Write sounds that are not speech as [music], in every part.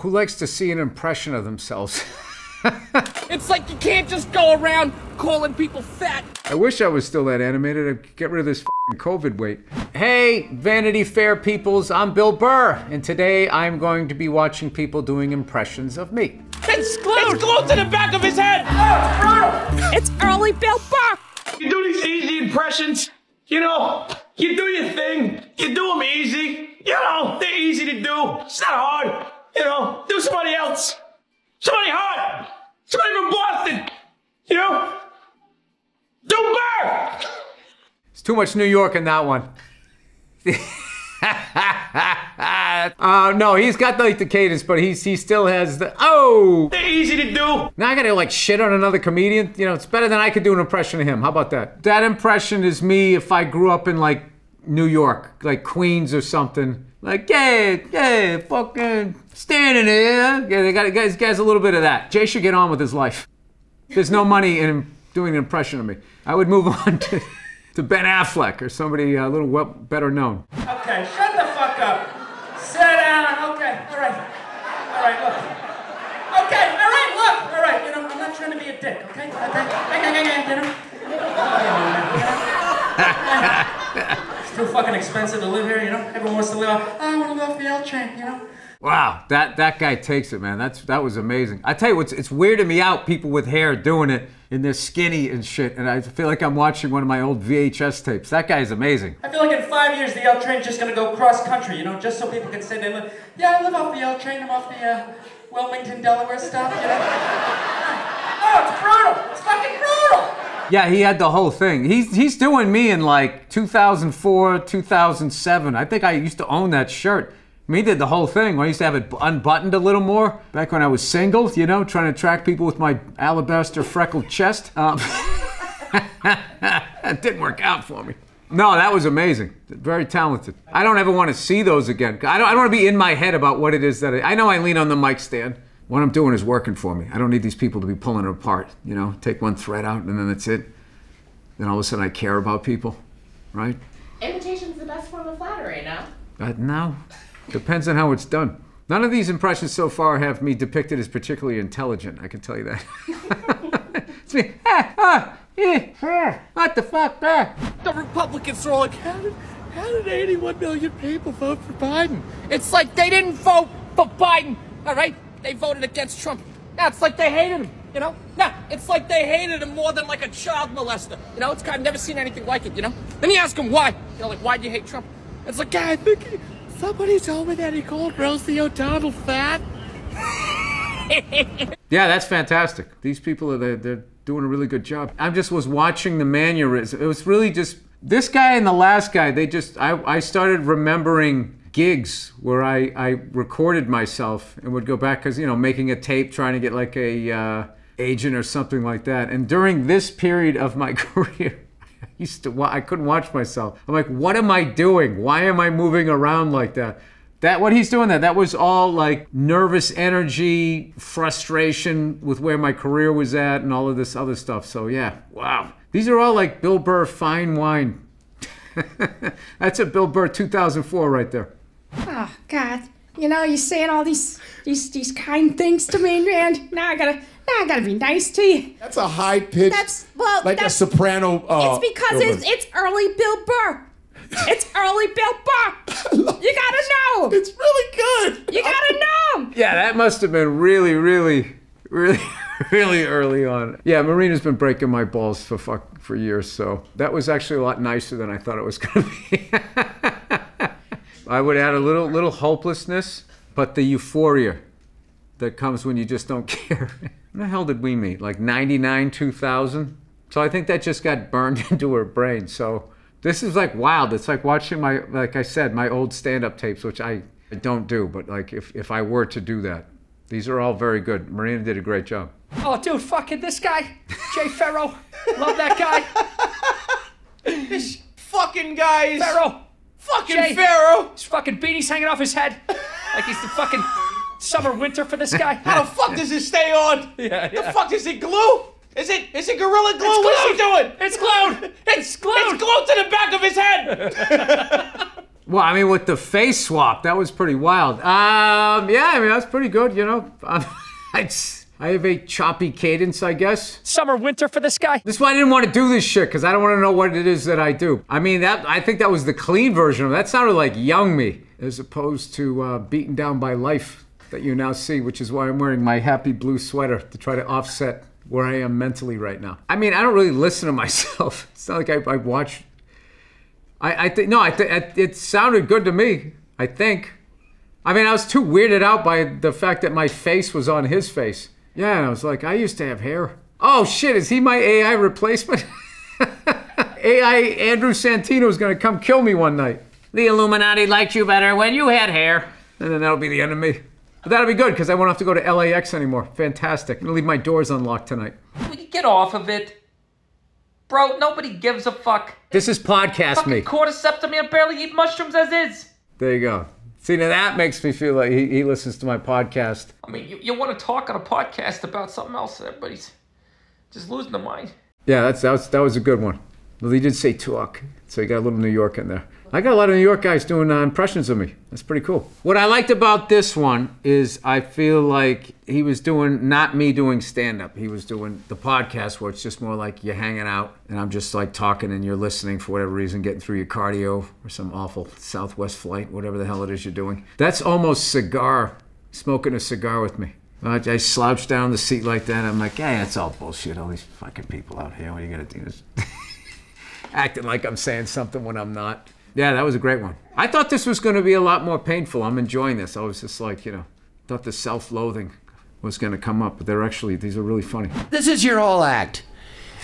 Who likes to see an impression of themselves? [laughs] It's like you can't just go around calling people fat. I wish I was still that animated. I'd get rid of this fing COVID weight. Hey, Vanity Fair peoples, I'm Bill Burr, and today I'm going to be watching people doing impressions of me. It's glued. It's glued to the back of his head. It's early Bill Burr. You do these easy impressions. You know, you do your thing. You do them easy. You know, they're easy to do. It's not hard. You know, do somebody else. Somebody hot. Somebody from Boston. You know? Do Burr. It's too much New York in that one. [laughs] uh, no, he's got like the cadence, but he's he still has the oh. They're easy to do. Now I gotta like shit on another comedian. You know, it's better than I could do an impression of him. How about that? That impression is me if I grew up in like New York, like Queens or something. Like, yeah, yeah, fucking standing here. Yeah, they got guys, guys a little bit of that. Jay should get on with his life. There's no money in doing an impression of me. I would move on to, to Ben Affleck or somebody a little well, better known. Okay, shut the fuck up. Sit down. Okay, all right. All right, look. Okay, all right, look. All right, you know, I'm not trying to be a dick, okay? Okay, okay, okay, okay, you know? It's too fucking expensive to live here, you know? Everyone wants to live off, oh, I want to go off the L train, you know? Wow, that that guy takes it, man. That's that was amazing. I tell you what's it's weirding me out. People with hair doing it and they're skinny and shit, and I feel like I'm watching one of my old VHS tapes. That guy is amazing. I feel like in five years the L train's just gonna go cross country, you know, just so people can say they live. Yeah, I live off the L train. I'm off the uh, Wilmington, Delaware stop. You know? [laughs] oh, it's brutal. It's fucking brutal. Yeah, he had the whole thing. He's he's doing me in like 2004, 2007. I think I used to own that shirt. I mean, he did the whole thing. I used to have it unbuttoned a little more back when I was single, you know, trying to attract people with my alabaster freckled chest. Um, [laughs] that didn't work out for me. No, that was amazing. Very talented. I don't ever want to see those again. I don't, I don't want to be in my head about what it is that I, I know I lean on the mic stand. What I'm doing is working for me. I don't need these people to be pulling it apart. You know, take one thread out and then that's it. Then all of a sudden I care about people, right? Imitation's the best form of flattery, no? Uh, no, depends on how it's done. None of these impressions so far have me depicted as particularly intelligent. I can tell you that. [laughs] it's me. Ah, ah, eh, ah, what the fuck? Ah. The Republicans are all like, how did, how did 81 million people vote for Biden? It's like they didn't vote for Biden, all right? They voted against Trump. Now it's like they hated him, you know? Now it's like they hated him more than like a child molester, you know? It's kind of never seen anything like it, you know? Then you ask him why. You know, like, why do you hate Trump? It's like, "Yeah, I think he, somebody told me that he called Rosie O'Donnell fat. [laughs] Yeah, that's fantastic. These people are they're, they're doing a really good job. I just was watching the mannerism. It was really just this guy and the last guy. They just I, I started remembering gigs where I, I recorded myself and would go back because you know making a tape trying to get like a uh, agent or something like that. And during this period of my [laughs] career. I used to I couldn't watch myself. I'm like, what am I doing? Why am I moving around like that? That what he's doing that that was all like nervous energy, frustration with where my career was at and all of this other stuff. So yeah, wow. These are all like Bill Burr fine wine. [laughs] That's a Bill Burr 2004 right there. Oh God, you know you're saying all these these these kind things to me, and Now I gotta now I gotta be nice to you. That's a high pitch. That's well, like that's, a soprano. Uh, It's because it's it's early Bill Burr. It's early Bill Burr. [laughs] You gotta know. It's really good. You gotta know. Yeah, that must have been really, really, really, [laughs] really early on. Yeah, Marina's been breaking my balls for fuck for years, so that was actually a lot nicer than I thought it was gonna be. [laughs] I would add a little little hopelessness, but the euphoria that comes when you just don't [laughs] care. when the hell did we meet? Like 99, 2000? So I think that just got burned [laughs] into her brain. So this is like wild. It's like watching my, like I said, my old stand up tapes, which I don't do, but like if, if I were to do that, these are all very good. Marina did a great job. Oh, dude, fucking this guy, Jay Pharoah. Love that guy. [laughs] This fucking guy is Pharoah. Fucking Jay. Pharoah. His fucking beanie's hanging off his head. Like he's the fucking summer winter for this guy. How the fuck does it stay on? Yeah, The fuck is it glue? Is it is it gorilla glue? What's he doing? It's glued. [laughs] It's glued. It's glued to the back of his head. [laughs] Well, I mean, with the face swap, that was pretty wild. Um, yeah, I mean, that's pretty good, you know. [laughs] Um, it's, I have a choppy cadence, I guess. Summer, winter for this guy. This is why I didn't want to do this shit, because I don't want to know what it is that I do. I mean, that I think that was the clean version of it. That sounded like young me, as opposed to uh, beaten down by life that you now see, which is why I'm wearing my happy blue sweater to try to offset where I am mentally right now. I mean, I don't really [laughs] listen to myself. It's not like I, I watch I, I think no, I think it sounded good to me. I think. I mean, I was too weirded out by the fact that my face was on his face. Yeah, and I was like, I used to have hair. Oh shit, is he my AI replacement? [laughs] AI Andrew Santino is gonna come kill me one night. The Illuminati liked you better when you had hair. And then that'll be the end of me. But that'll be good because I won't have to go to LAX anymore. Fantastic. I'm gonna leave my doors unlocked tonight. Will you get off of it? Bro, nobody gives a fuck. This is podcast Fucking me. cordyceps, I barely eat mushrooms as is. There you go. See, now that makes me feel like he, he listens to my podcast. I mean, you, you want to talk on a podcast about something else, everybody's just losing their mind. Yeah, that's that was that was a good one. Well, he did say talk, so he got a little New York in there. I got a lot of New York guys doing uh, impressions of me. That's pretty cool. What I liked about this one is I feel like he was doing not me doing stand up. He was doing the podcast where it's just more like you're hanging out and I'm just like talking and you're listening for whatever reason, getting through your cardio or some awful Southwest flight, whatever the hell it is you're doing. That's almost cigar, smoking a cigar with me. I, I slouch down the seat like that. I'm like, hey, that's all bullshit. All these fucking people out here. What are you gonna do? [laughs] Acting like I'm saying something when I'm not. Yeah, that was a great one. I thought this was going to be a lot more painful. I'm enjoying this. I was just like, you know, thought the self-loathing was going to come up, but they're actually these are really funny. This is your whole act.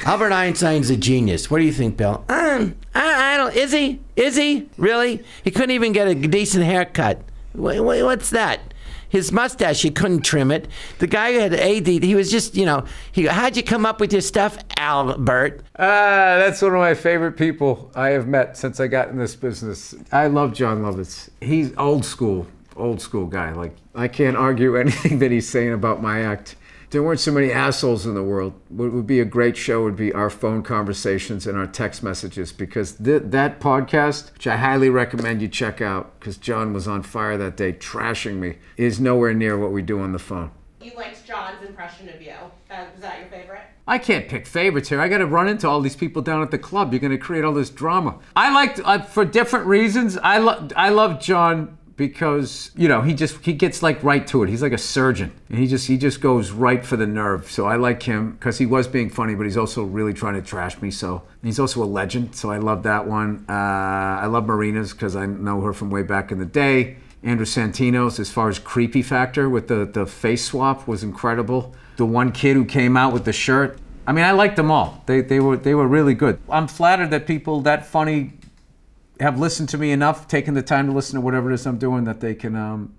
Albert Einstein's a genius. What do you think, Bill? Um, I, I don't. Is he? Is he really? He couldn't even get a decent haircut. Wait, what's that? His mustache, he couldn't trim it. The guy who had AD, he was just, you know, he, how'd you come up with your stuff, Albert? Ah, that's one of my favorite people I have met since I got in this business. I love Jon Lovitz. He's old school, old school guy. Like, I can't argue [laughs] anything that he's saying about my act there weren't so many assholes in the world. What would be a great show would be our phone conversations and our text messages because th- that podcast, which I highly recommend you check out because Jon was on fire that day trashing me, is nowhere near what we do on the phone. You liked Jon's impression of you. Uh, was that your favorite? I can't pick favorites here. I got to run into all these people down at the club. You're going to create all this drama. I liked, uh, for different reasons, I, lo- I love Jon because you know he just he gets like right to it. He's like a surgeon. And he just he just goes right for the nerve. So i like him because he was being funny but he's also really trying to trash me. So he's also a legend. So i love that one. Uh, i love marina's because i know her from way back in the day. Andrew santino's as far as creepy factor with the the face swap was incredible. The one kid who came out with the shirt I mean, I liked them all. They, they were they were really good. I'm flattered that people that funny have listened to me enough, taken the time to listen to whatever it is I'm doing, that they can um,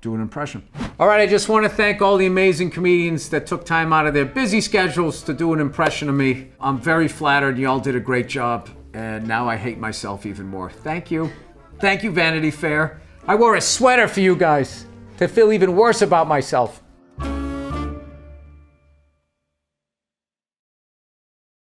do an impression. All right, I just want to thank all the amazing comedians that took time out of their busy schedules to do an impression of me. I'm very flattered. Y'all did a great job, and now I hate myself even more. Thank you. Thank you, Vanity Fair. I wore a sweater for you guys to feel even worse about myself.